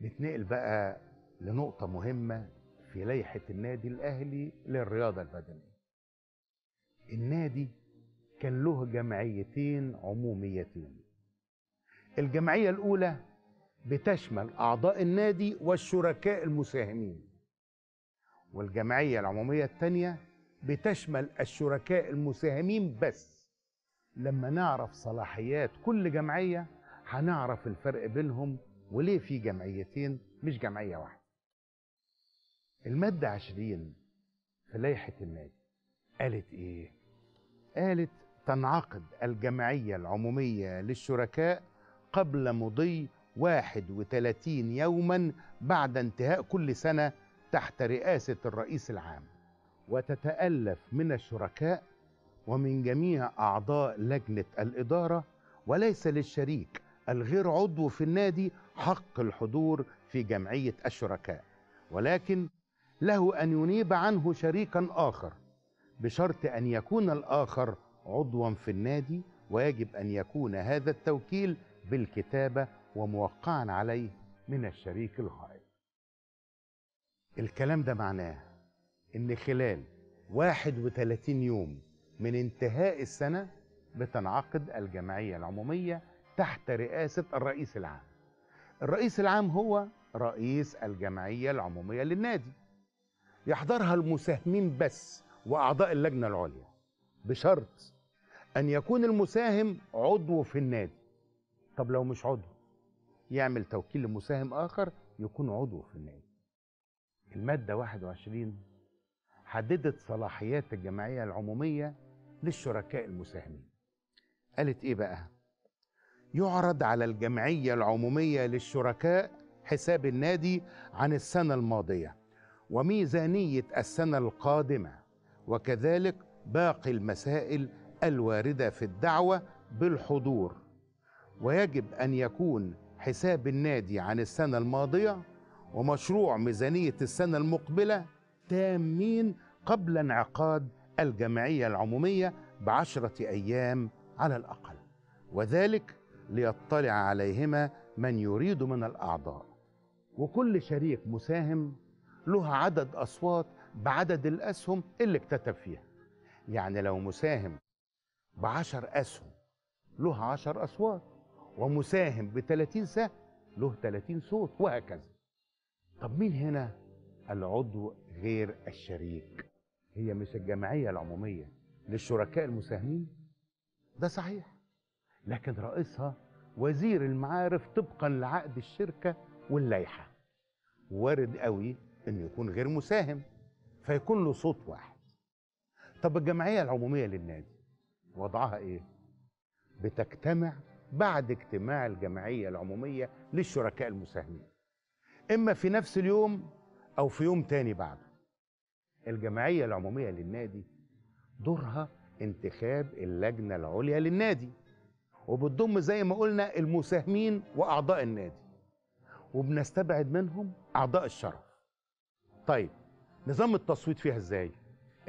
نتنقل بقى لنقطة مهمة في لائحة النادي الأهلي للرياضة البدنية. النادي كان له جمعيتين عموميتين. الجمعية الأولى بتشمل أعضاء النادي والشركاء المساهمين. والجمعية العمومية الثانية بتشمل الشركاء المساهمين بس. لما نعرف صلاحيات كل جمعية هنعرف الفرق بينهم وليه في جمعيتين مش جمعية واحدة؟ المادة عشرين في لائحة النادي قالت إيه؟ قالت تنعقد الجمعية العمومية للشركاء قبل مضي 31 يوما بعد انتهاء كل سنة تحت رئاسة الرئيس العام. وتتألف من الشركاء ومن جميع أعضاء لجنة الإدارة وليس للشريك. الغير عضو في النادي حق الحضور في جمعية الشركاء ولكن له أن ينيب عنه شريكا آخر بشرط أن يكون الآخر عضوا في النادي ويجب أن يكون هذا التوكيل بالكتابة وموقعا عليه من الشريك الغائب. الكلام ده معناه إن خلال 31 يوم من انتهاء السنة بتنعقد الجمعية العمومية تحت رئاسة الرئيس العام. الرئيس العام هو رئيس الجمعية العمومية للنادي. يحضرها المساهمين بس وأعضاء اللجنة العليا بشرط أن يكون المساهم عضو في النادي. طب لو مش عضو يعمل توكيل لمساهم آخر يكون عضو في النادي. المادة 21 حددت صلاحيات الجمعية العمومية للشركاء المساهمين. قالت إيه بقى؟ يعرض على الجمعية العمومية للشركاء حساب النادي عن السنة الماضية وميزانية السنة القادمة وكذلك باقي المسائل الواردة في الدعوة بالحضور. ويجب أن يكون حساب النادي عن السنة الماضية ومشروع ميزانية السنة المقبلة تامين قبل انعقاد الجمعية العمومية بعشرة أيام على الأقل. وذلك ليطلع عليهما من يريد من الأعضاء. وكل شريك مساهم له عدد أصوات بعدد الأسهم اللي اكتتب فيها. يعني لو مساهم بعشر أسهم له عشر أصوات ومساهم بثلاثين سهم له ثلاثين صوت وهكذا. طب مين هنا العضو غير الشريك؟ هي مش الجمعية العمومية للشركاء المساهمين؟ ده صحيح. لكن رئيسها وزير المعارف طبقا لعقد الشركة واللائحة. وارد قوي إنه يكون غير مساهم فيكون له صوت واحد. طب الجمعية العمومية للنادي وضعها إيه؟ بتجتمع بعد اجتماع الجمعية العمومية للشركاء المساهمين. إما في نفس اليوم أو في يوم تاني بعده. الجمعية العمومية للنادي دورها انتخاب اللجنة العليا للنادي. وبتضم زي ما قلنا المساهمين وأعضاء النادي. وبنستبعد منهم أعضاء الشرف. طيب نظام التصويت فيها إزاي؟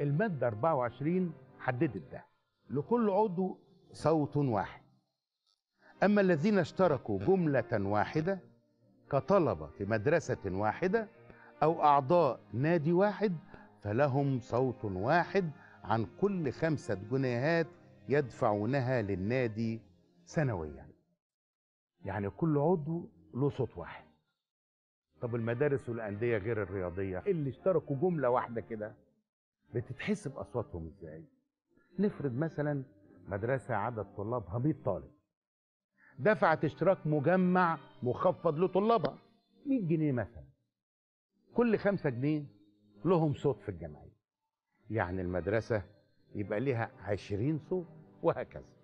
المادة 24 حددت ده. لكل عضو صوت واحد. أما الذين اشتركوا جملة واحدة كطلبة مدرسة واحدة أو أعضاء نادي واحد فلهم صوت واحد عن كل خمسة جنيهات يدفعونها للنادي سنويا. يعني كل عضو له صوت واحد. طب المدارس والأندية غير الرياضية اللي اشتركوا جملة واحدة كده بتتحسب أصواتهم إزاي؟ نفرض مثلا مدرسة عدد طلابها 100 طالب. دفعت اشتراك مجمع مخفض لطلابها 100 جنيه مثلا. كل خمسة جنيه لهم صوت في الجمعية. يعني المدرسة يبقى ليها عشرين صوت وهكذا.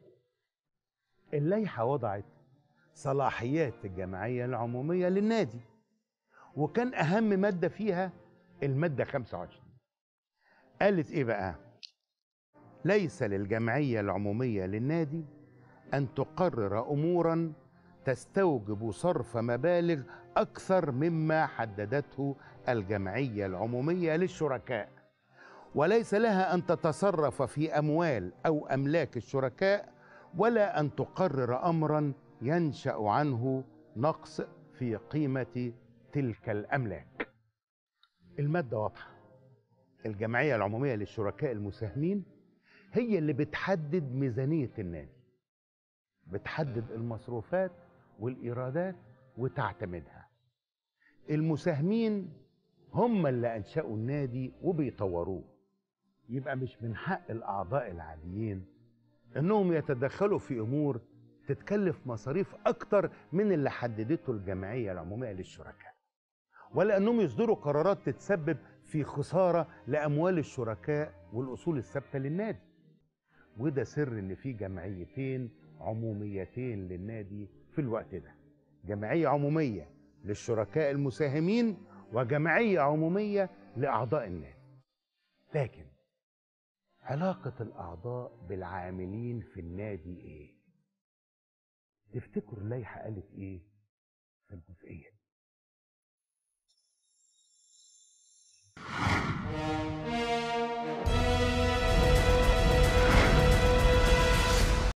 اللائحة وضعت صلاحيات الجمعية العمومية للنادي وكان أهم مادة فيها المادة 25 قالت إيه بقى؟ ليس للجمعية العمومية للنادي أن تقرر أمورا تستوجب صرف مبالغ أكثر مما حددته الجمعية العمومية للشركاء وليس لها أن تتصرف في أموال أو أملاك الشركاء ولا أن تقرر أمرا ينشأ عنه نقص في قيمة تلك الأملاك. المادة واضحة. الجمعية العمومية للشركاء المساهمين هي اللي بتحدد ميزانية النادي بتحدد المصروفات والإيرادات وتعتمدها. المساهمين هم اللي أنشأوا النادي وبيطوروه. يبقى مش من حق الأعضاء العاديين إنهم يتدخلوا في أمور تتكلف مصاريف أكتر من اللي حددته الجمعية العمومية للشركاء. ولا أنهم يصدروا قرارات تتسبب في خسارة لأموال الشركاء والأصول الثابتة للنادي. وده سر إن في جمعيتين عموميتين للنادي في الوقت ده. جمعية عمومية للشركاء المساهمين وجمعية عمومية لأعضاء النادي. لكن علاقة الأعضاء بالعاملين في النادي إيه؟ تفتكروا اللائحة قالت إيه؟